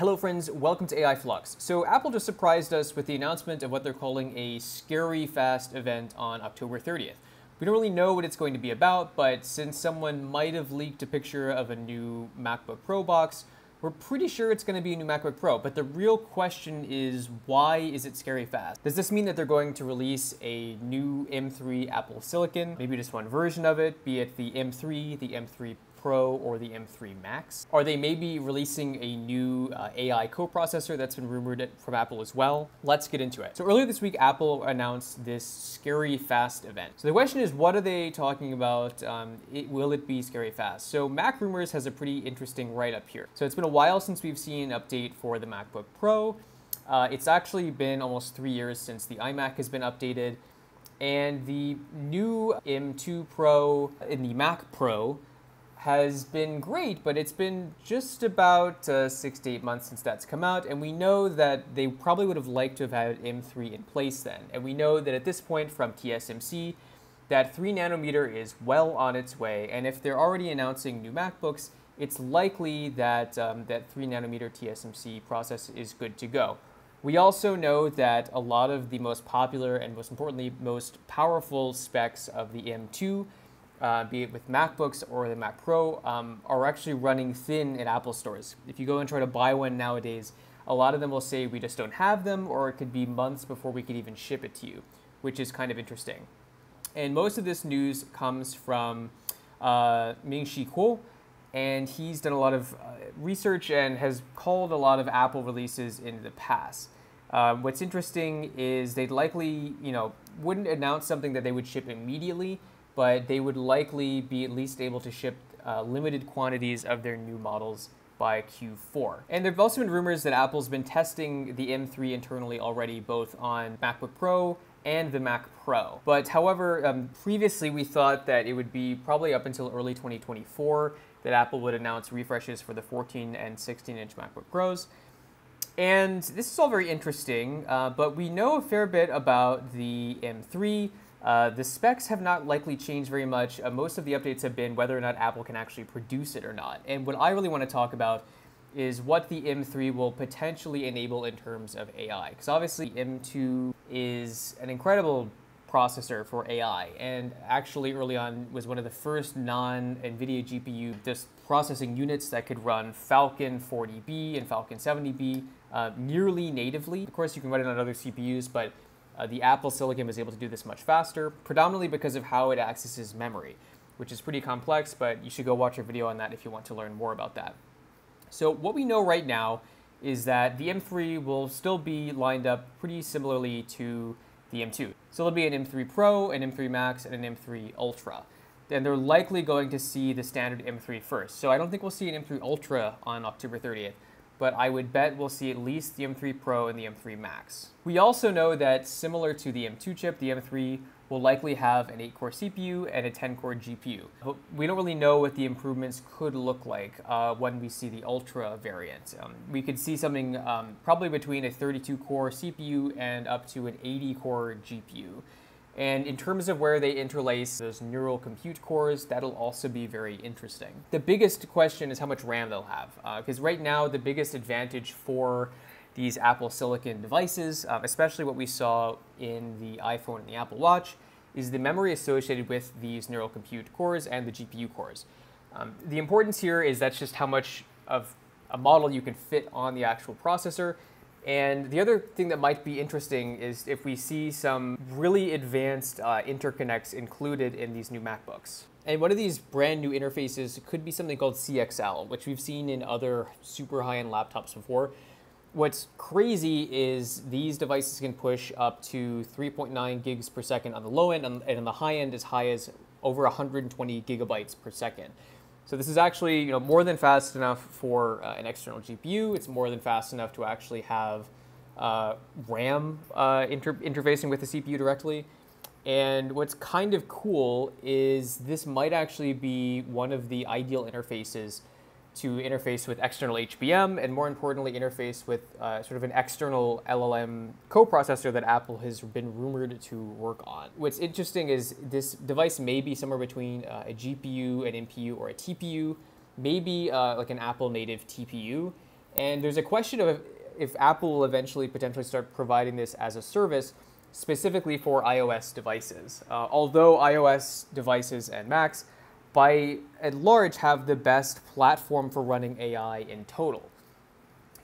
Hello friends, welcome to AI Flux. So Apple just surprised us with the announcement of what they're calling a Scary Fast event on October 30th. We don't really know what it's going to be about, but since someone might have leaked a picture of a new MacBook Pro box, we're pretty sure it's going to be a new MacBook Pro. But the real question is, why is it scary fast? Does this mean that they're going to release a new M3 Apple Silicon, maybe just one version of it, be it the M3, the M3 Pro or the M3 Max? Are they maybe releasing a new uh, AI coprocessor that's been rumored from Apple as well? Let's get into it. So earlier this week, Apple announced this scary fast event. So the question is, what are they talking about? Um, it, will it be scary fast? So Mac Rumors has a pretty interesting write-up here. So it's been a while since we've seen an update for the MacBook Pro. Uh, it's actually been almost three years since the iMac has been updated. And the new M2 Pro and the Mac Pro has been great, but it's been just about uh, six to eight months since that's come out, and we know that they probably would have liked to have had M3 in place then. And we know that at this point from TSMC, that 3 nanometer is well on its way, and if they're already announcing new MacBooks, it's likely that um, that 3 nanometer TSMC process is good to go. We also know that a lot of the most popular and most importantly most powerful specs of the M2 uh, be it with MacBooks or the Mac Pro, um, are actually running thin in Apple stores. If you go and try to buy one nowadays, a lot of them will say we just don't have them, or it could be months before we could even ship it to you, which is kind of interesting. And most of this news comes from uh, Ming-Chi Kuo, and he's done a lot of uh, research and has called a lot of Apple releases in the past. Um, what's interesting is they'd likely, you know, wouldn't announce something that they would ship immediately but they would likely be at least able to ship uh, limited quantities of their new models by Q4. And there have also been rumors that Apple's been testing the M3 internally already, both on MacBook Pro and the Mac Pro. But however, um, previously we thought that it would be probably up until early 2024 that Apple would announce refreshes for the 14 and 16 inch MacBook Pros. And this is all very interesting, uh, but we know a fair bit about the M3, uh, the specs have not likely changed very much. Uh, most of the updates have been whether or not Apple can actually produce it or not. And what I really want to talk about is what the M3 will potentially enable in terms of AI. Because obviously M2 is an incredible processor for AI and actually early on was one of the first non-NVIDIA GPU just processing units that could run Falcon 40B and Falcon 70B uh, nearly natively. Of course you can run it on other CPUs but uh, the Apple Silicon was able to do this much faster, predominantly because of how it accesses memory, which is pretty complex, but you should go watch a video on that if you want to learn more about that. So what we know right now is that the M3 will still be lined up pretty similarly to the M2. So there'll be an M3 Pro, an M3 Max, and an M3 Ultra. Then they're likely going to see the standard M3 first. So I don't think we'll see an M3 Ultra on October 30th but I would bet we'll see at least the M3 Pro and the M3 Max. We also know that similar to the M2 chip, the M3 will likely have an 8-core CPU and a 10-core GPU. We don't really know what the improvements could look like uh, when we see the Ultra variant. Um, we could see something um, probably between a 32-core CPU and up to an 80-core GPU. And in terms of where they interlace those neural compute cores, that'll also be very interesting. The biggest question is how much RAM they'll have. Because uh, right now, the biggest advantage for these Apple Silicon devices, uh, especially what we saw in the iPhone and the Apple Watch, is the memory associated with these neural compute cores and the GPU cores. Um, the importance here is that's just how much of a model you can fit on the actual processor and the other thing that might be interesting is if we see some really advanced uh, interconnects included in these new MacBooks. And one of these brand new interfaces could be something called CXL, which we've seen in other super high-end laptops before. What's crazy is these devices can push up to 3.9 gigs per second on the low end, and on the high end as high as over 120 gigabytes per second. So this is actually you know, more than fast enough for uh, an external GPU. It's more than fast enough to actually have uh, RAM uh, inter interfacing with the CPU directly. And what's kind of cool is this might actually be one of the ideal interfaces to interface with external HBM and more importantly interface with uh, sort of an external LLM coprocessor that Apple has been rumored to work on. What's interesting is this device may be somewhere between uh, a GPU, an NPU, or a TPU, maybe uh, like an Apple native TPU. And there's a question of if Apple will eventually potentially start providing this as a service specifically for iOS devices. Uh, although iOS devices and Macs, by and large, have the best platform for running AI in total.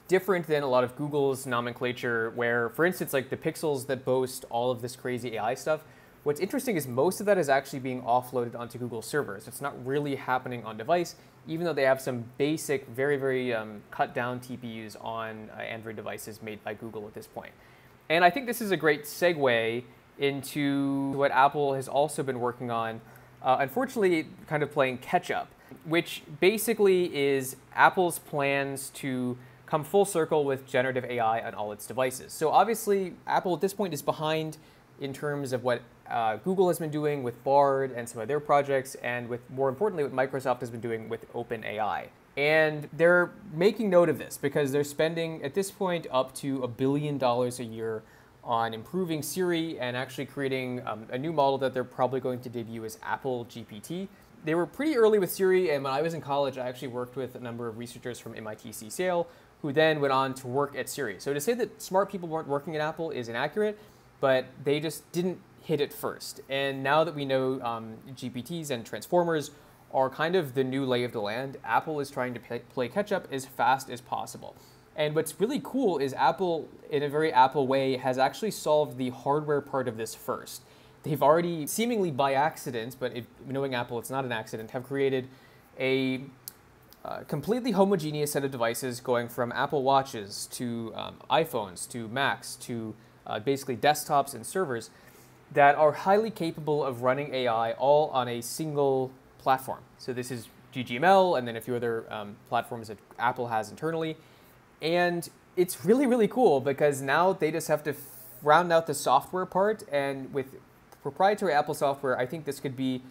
Different than a lot of Google's nomenclature, where, for instance, like the Pixels that boast all of this crazy AI stuff, what's interesting is most of that is actually being offloaded onto Google servers. It's not really happening on device, even though they have some basic, very, very um, cut down TPUs on uh, Android devices made by Google at this point. And I think this is a great segue into what Apple has also been working on, uh, unfortunately, kind of playing catch up, which basically is Apple's plans to come full circle with generative AI on all its devices. So obviously, Apple at this point is behind in terms of what uh, Google has been doing with Bard and some of their projects, and with more importantly, what Microsoft has been doing with OpenAI. And they're making note of this because they're spending at this point up to a billion dollars a year on improving Siri and actually creating um, a new model that they're probably going to debut as Apple GPT. They were pretty early with Siri, and when I was in college, I actually worked with a number of researchers from MIT CSAIL who then went on to work at Siri. So to say that smart people weren't working at Apple is inaccurate, but they just didn't hit it first. And now that we know um, GPTs and transformers are kind of the new lay of the land. Apple is trying to play catch up as fast as possible. And what's really cool is Apple, in a very Apple way, has actually solved the hardware part of this first. They've already, seemingly by accident, but knowing Apple, it's not an accident, have created a uh, completely homogeneous set of devices going from Apple Watches to um, iPhones to Macs to uh, basically desktops and servers that are highly capable of running AI all on a single platform. So this is GGML and then a few other um, platforms that Apple has internally. And it's really, really cool because now they just have to round out the software part. And with proprietary Apple software, I think this could be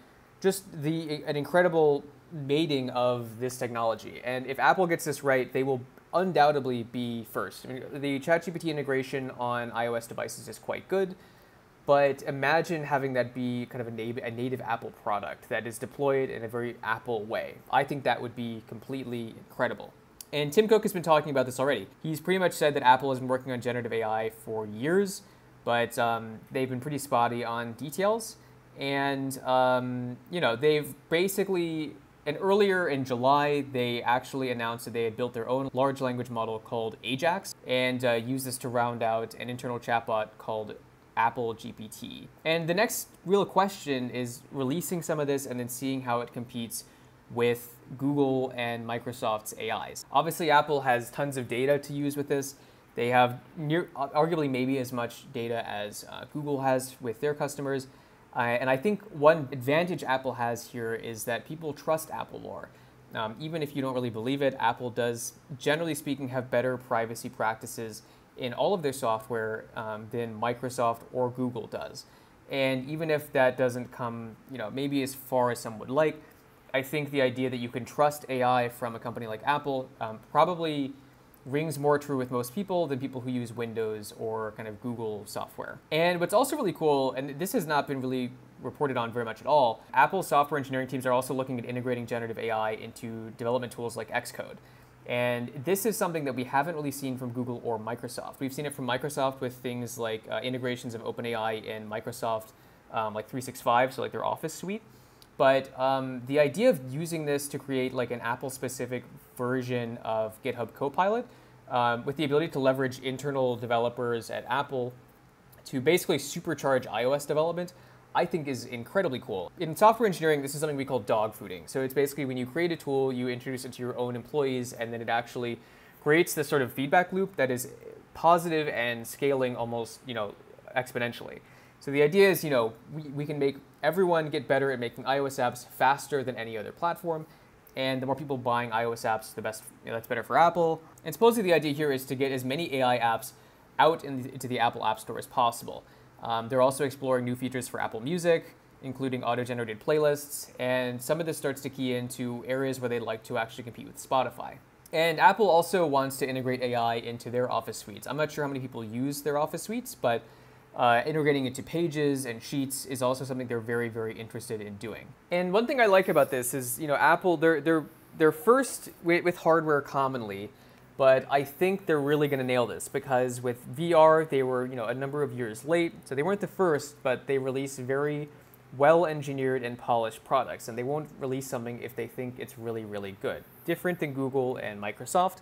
just the an incredible mating of this technology. And if Apple gets this right, they will undoubtedly be first. I mean, the ChatGPT integration on iOS devices is quite good. But imagine having that be kind of a a native Apple product that is deployed in a very Apple way. I think that would be completely incredible. And Tim Cook has been talking about this already. He's pretty much said that Apple has been working on generative AI for years, but um, they've been pretty spotty on details. And, um, you know, they've basically, and earlier in July, they actually announced that they had built their own large language model called Ajax and uh, used this to round out an internal chatbot called Apple GPT. And the next real question is releasing some of this and then seeing how it competes with Google and Microsoft's AIs. Obviously, Apple has tons of data to use with this. They have near, arguably maybe as much data as uh, Google has with their customers. Uh, and I think one advantage Apple has here is that people trust Apple more. Um, even if you don't really believe it, Apple does, generally speaking, have better privacy practices in all of their software um, than Microsoft or Google does. And even if that doesn't come, you know, maybe as far as some would like, I think the idea that you can trust AI from a company like Apple um, probably rings more true with most people than people who use Windows or kind of Google software. And what's also really cool, and this has not been really reported on very much at all, Apple software engineering teams are also looking at integrating generative AI into development tools like Xcode. And this is something that we haven't really seen from Google or Microsoft. We've seen it from Microsoft with things like uh, integrations of OpenAI and Microsoft um, like 365, so like their Office suite. But um, the idea of using this to create like an Apple-specific version of GitHub Copilot um, with the ability to leverage internal developers at Apple to basically supercharge iOS development I think is incredibly cool. In software engineering, this is something we call dog fooding. So it's basically when you create a tool, you introduce it to your own employees, and then it actually creates this sort of feedback loop that is positive and scaling almost, you know, exponentially. So the idea is, you know, we, we can make everyone get better at making iOS apps faster than any other platform. And the more people buying iOS apps, the best, you know, that's better for Apple. And supposedly the idea here is to get as many AI apps out in the, into the Apple App Store as possible. Um, they're also exploring new features for Apple Music, including auto-generated playlists, and some of this starts to key into areas where they'd like to actually compete with Spotify. And Apple also wants to integrate AI into their Office suites. I'm not sure how many people use their Office suites, but uh, integrating into Pages and Sheets is also something they're very, very interested in doing. And one thing I like about this is, you know, Apple, they're, they're, they're first with, with hardware commonly, but I think they're really going to nail this because with VR, they were you know a number of years late, so they weren't the first, but they released very well engineered and polished products, and they won't release something if they think it's really really good. Different than Google and Microsoft,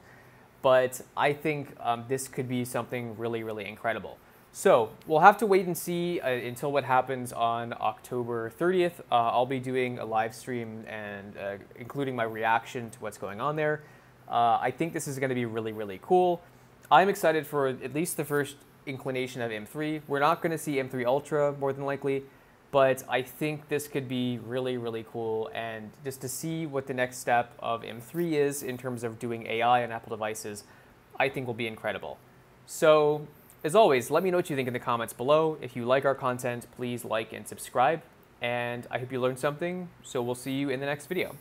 but I think um, this could be something really really incredible. So we'll have to wait and see uh, until what happens on October 30th. Uh, I'll be doing a live stream and uh, including my reaction to what's going on there. Uh, I think this is going to be really, really cool. I'm excited for at least the first inclination of M3. We're not going to see M3 Ultra more than likely, but I think this could be really, really cool. And just to see what the next step of M3 is in terms of doing AI on Apple devices, I think will be incredible. So, as always, let me know what you think in the comments below. If you like our content, please like and subscribe. And I hope you learned something. So we'll see you in the next video.